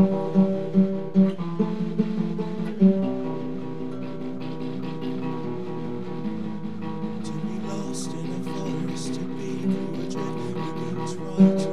to be lost in a forest, to be through a dread, begins right.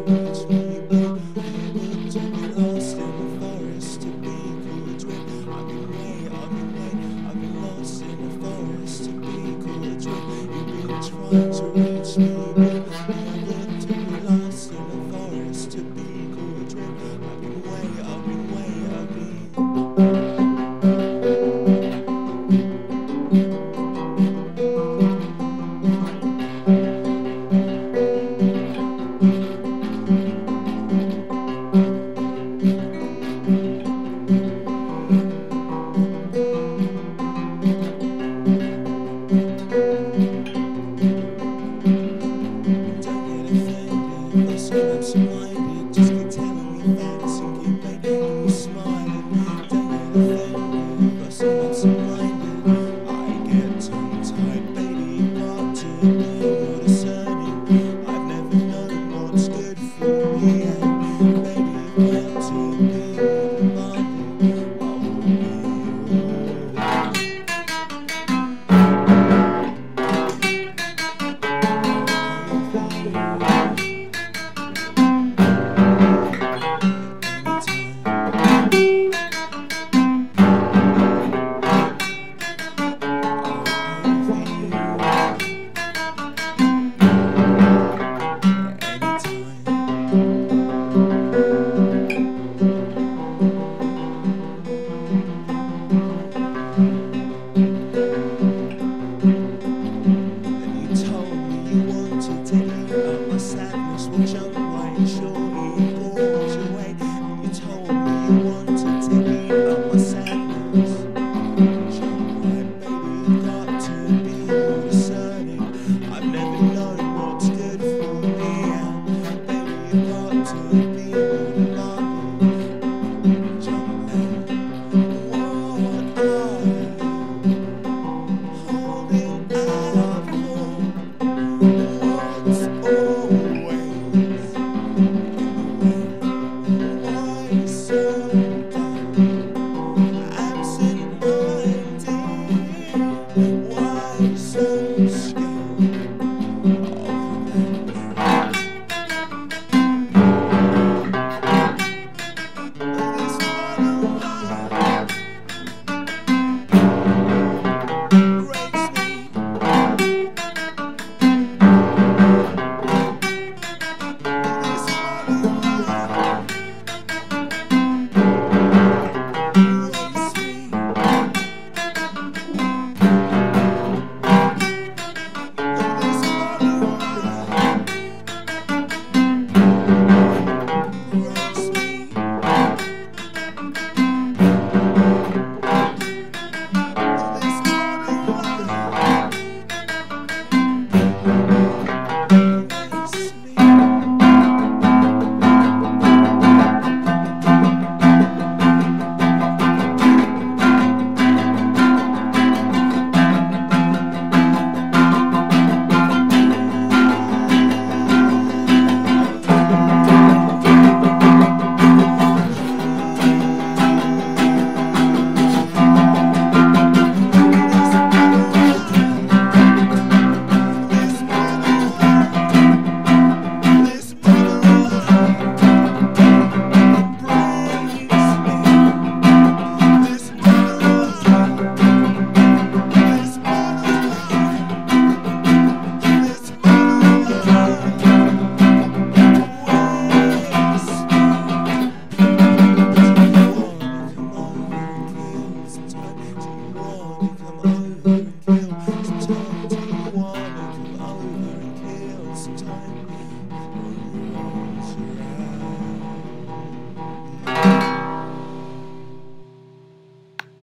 this time.